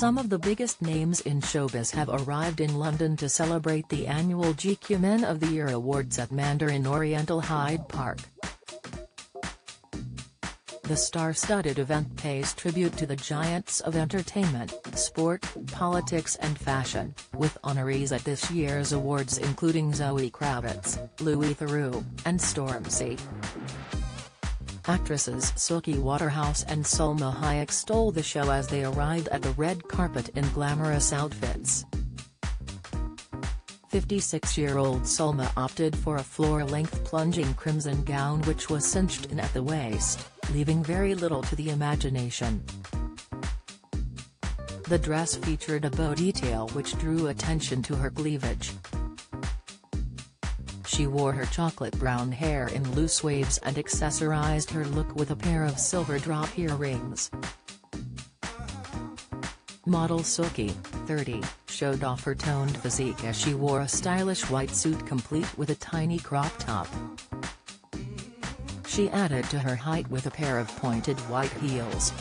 Some of the biggest names in showbiz have arrived in London to celebrate the annual GQ Men of the Year Awards at Mandarin Oriental Hyde Park. The star-studded event pays tribute to the giants of entertainment, sport, politics and fashion, with honorees at this year's awards including Zoe Kravitz, Louis Theroux, and Stormzy. Actresses Suki Waterhouse and Salma Hayek stole the show as they arrived at the red carpet in glamorous outfits. 56-year-old Salma opted for a floor-length plunging crimson gown which was cinched in at the waist, leaving very little to the imagination. The dress featured a bow detail which drew attention to her cleavage. She wore her chocolate brown hair in loose waves and accessorized her look with a pair of silver drop earrings. Model Suki, 30, showed off her toned physique as she wore a stylish white suit complete with a tiny crop top. She added to her height with a pair of pointed white heels.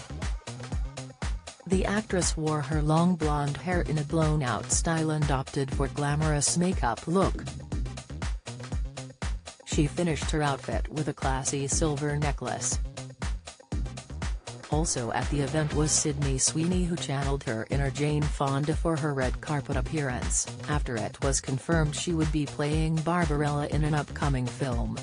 The actress wore her long blonde hair in a blown-out style and opted for glamorous makeup look. She finished her outfit with a classy silver necklace. Also at the event was Sydney Sweeney who channeled her inner Jane Fonda for her red carpet appearance, after it was confirmed she would be playing Barbarella in an upcoming film.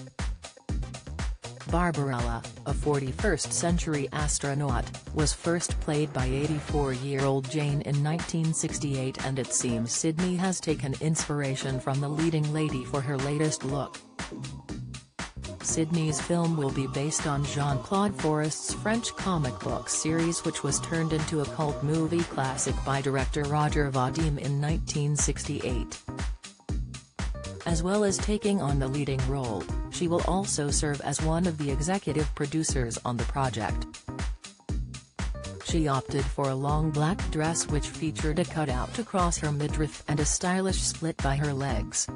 Barbarella, a 41st-century astronaut, was first played by 84-year-old Jane in 1968 and it seems Sydney has taken inspiration from the leading lady for her latest look. Sydney's film will be based on Jean-Claude Forest's French comic book series which was turned into a cult movie classic by director Roger Vadim in 1968. As well as taking on the leading role, she will also serve as one of the executive producers on the project. She opted for a long black dress which featured a cutout across her midriff and a stylish split by her legs.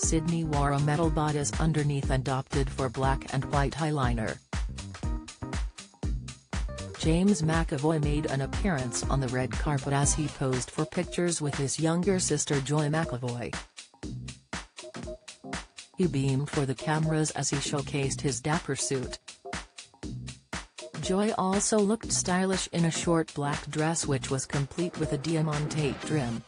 Sydney wore a metal bodice underneath and opted for black and white eyeliner. James McAvoy made an appearance on the red carpet as he posed for pictures with his younger sister Joy McAvoy. He beamed for the cameras as he showcased his dapper suit. Joy also looked stylish in a short black dress which was complete with a diamante trim.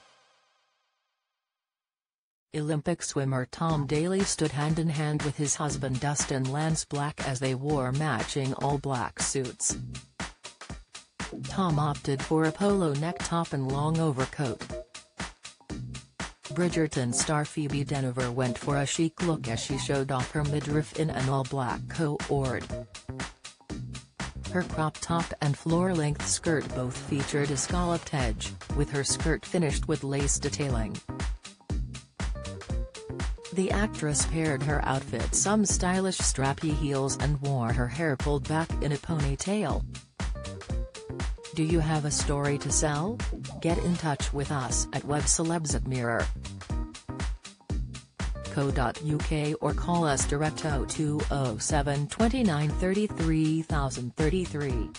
Olympic swimmer Tom Daley stood hand-in-hand with his husband Dustin Lance Black as they wore matching all-black suits. Tom opted for a polo neck top and long overcoat. Bridgerton star Phoebe Dynevor went for a chic look as she showed off her midriff in an all-black cord. Her crop top and floor-length skirt both featured a scalloped edge, with her skirt finished with lace detailing. The actress paired her outfit some stylish strappy heels and wore her hair pulled back in a ponytail. Do you have a story to sell? Get in touch with us at webcelebs at or call us direct 0207 29 33 033.